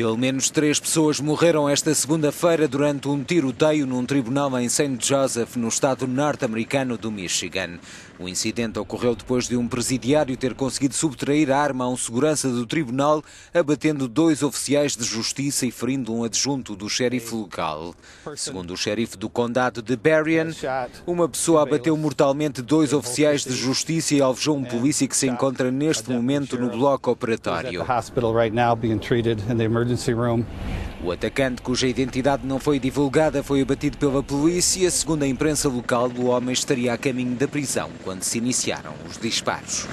Pelo menos três pessoas morreram esta segunda-feira durante um tiroteio num tribunal em St. Joseph, no estado norte-americano do Michigan. O incidente ocorreu depois de um presidiário ter conseguido subtrair a arma a um segurança do tribunal, abatendo dois oficiais de justiça e ferindo um adjunto do xerife local. Segundo o xerife do condado de Berrien, uma pessoa abateu mortalmente dois oficiais de justiça e alvejou um polícia que se encontra neste momento no bloco operatório. O atacante, cuja identidade não foi divulgada, foi abatido pela polícia. Segundo a imprensa local, o homem estaria a caminho da prisão quando se iniciaram os disparos.